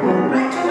Right.